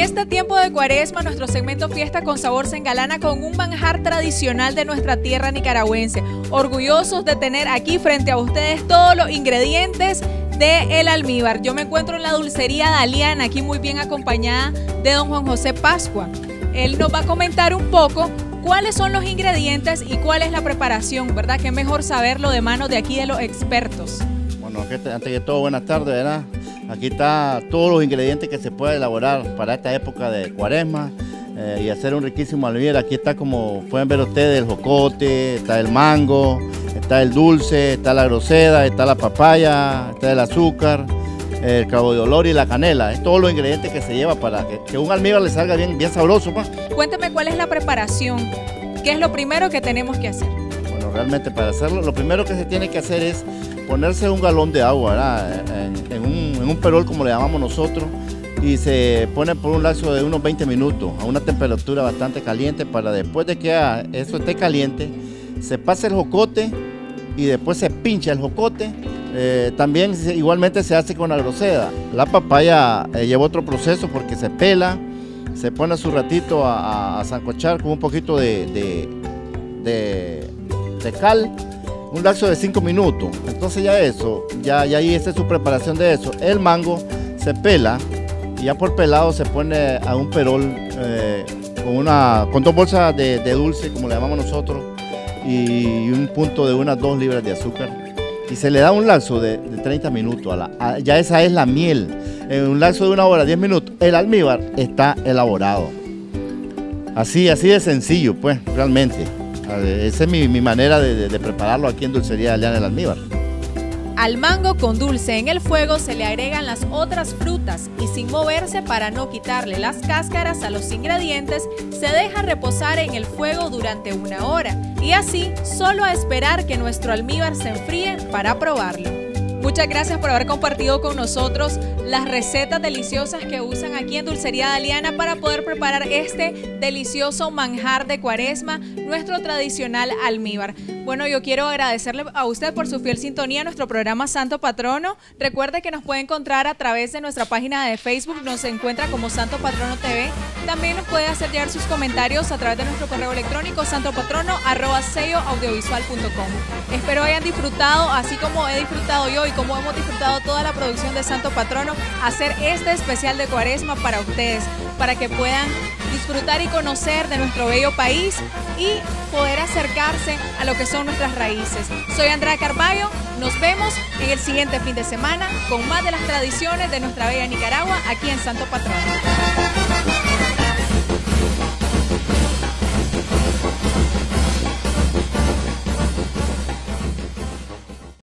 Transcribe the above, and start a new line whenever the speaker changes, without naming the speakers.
este tiempo de cuaresma, nuestro segmento Fiesta con Sabor se engalana con un manjar tradicional de nuestra tierra nicaragüense. Orgullosos de tener aquí frente a ustedes todos los ingredientes de el almíbar. Yo me encuentro en la dulcería Daliana, aquí muy bien acompañada de don Juan José Pascua. Él nos va a comentar un poco cuáles son los ingredientes y cuál es la preparación, ¿verdad? Que es mejor saberlo de manos de aquí de los expertos.
Bueno, antes de todo, buenas tardes, ¿verdad? Aquí está todos los ingredientes que se puede elaborar para esta época de cuaresma eh, y hacer un riquísimo almíbar. Aquí está como pueden ver ustedes el jocote, está el mango, está el dulce, está la groseda, está la papaya, está el azúcar, el cabo de olor y la canela. Es todos los ingredientes que se lleva para que, un almíbar le salga bien, bien sabroso. Pa.
Cuénteme cuál es la preparación. ¿Qué es lo primero que tenemos que hacer?
Bueno, realmente para hacerlo, lo primero que se tiene que hacer es ponerse un galón de agua en, un, perol como le llamamos nosotros y se pone por un lapso de unos 20 minutos a una temperatura bastante caliente para después de que eso esté caliente se pase el jocote y después se pincha el jocote eh, también igualmente se hace con la groseda. La papaya eh, lleva otro proceso porque se pela, se pone su ratito a, a, zancochar con un poquito de, de, cal, un lapso de 5 minutos. Entonces ya eso, ya, ya ahí esa es su preparación de eso. El mango se pela y ya por pelado se pone a un perol eh, con, una, con dos bolsas de, dulce, como le llamamos nosotros, y un punto de unas dos libras de azúcar y se le da un lapso de, 30 minutos. A la, ya esa es la miel. En un lapso de una hora, 10 minutos, el almíbar está elaborado. Así, así de sencillo, pues, realmente. Esa es mi, manera de, prepararlo aquí en Dulcería de el Almíbar.
Al mango con dulce en el fuego se le agregan las otras frutas y sin moverse para no quitarle las cáscaras a los ingredientes, se deja reposar en el fuego durante una hora y así solo a esperar que nuestro almíbar se enfríe para probarlo. Muchas gracias por haber compartido con nosotros las recetas deliciosas que usan aquí en Dulcería Daliana para poder preparar este delicioso manjar de cuaresma, nuestro tradicional almíbar. Bueno, yo quiero agradecerle a usted por su fiel sintonía a nuestro programa Santo Patrono. Recuerde que nos puede encontrar a través de nuestra página de Facebook, nos encuentra como Santo Patrono TV. También nos puede hacer llegar sus comentarios a través de nuestro correo electrónico santopatrono.com. Espero hayan disfrutado, así como he disfrutado yo y como hemos disfrutado toda la producción de Santo Patrono, hacer este especial de Cuaresma para ustedes, para que puedan disfrutar y conocer de nuestro bello país y poder acercarse a lo que son nuestras raíces. Soy Andrea Carballo, nos vemos en el siguiente fin de semana con más de las tradiciones de nuestra bella Nicaragua aquí en Santo Patrono.